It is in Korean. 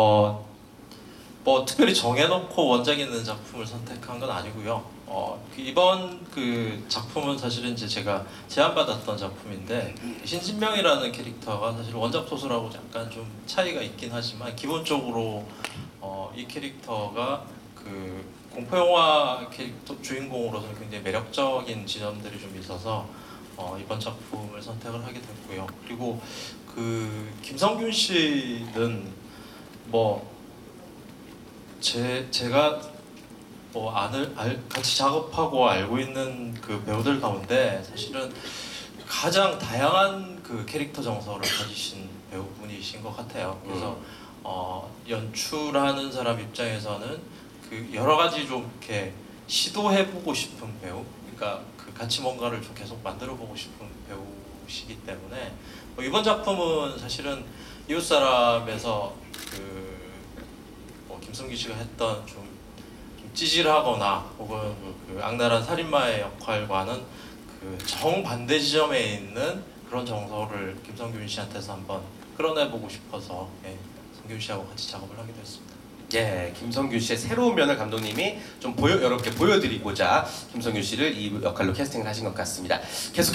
어, 뭐 특별히 정해놓고 원작 있는 작품을 선택한 건 아니고요. 어, 그 이번 그 작품은 사실은 이제 제가 제안받았던 작품인데 신진명이라는 캐릭터가 사실 원작 소설하고 약간 좀 차이가 있긴 하지만 기본적으로 어, 이 캐릭터가 그 공포 영화 캐릭터 주인공으로서는 굉장히 매력적인 지점들이 좀 있어서 어, 이번 작품을 선택을 하게 됐고요. 그리고 그 김성균 씨는 뭐 제, 제가 뭐 아는 알, 같이 작업하고 알고 있는 그 배우들 가운데 사실은 가장 다양한 그 캐릭터 정서를 가지신 배우분이신 것 같아요. 그래서 어, 연출하는 사람 입장에서는 그 여러 가지 좀 이렇게 시도해보고 싶은 배우, 그러니까 그 같이 뭔가를 좀 계속 만들어보고 싶은 배우시기 때문에 뭐 이번 작품은 사실은 이웃 사람에서 김성기 씨가 했던 좀, 좀 찌질하거나 혹은 그 악랄한 살인마의 역할과는 그 정반대 지점에 있는 그런 정서를 김성균 씨한테서 한번 끌어내보고 싶어서 예, 성균 씨하고 같이 작업을 하게 됐습니다. 예, 김성균 씨의 새로운 면을 감독님이 좀 보여 여러분께 보여드리고자 김성균 씨를 이 역할로 캐스팅을 하신 것 같습니다. 계속해서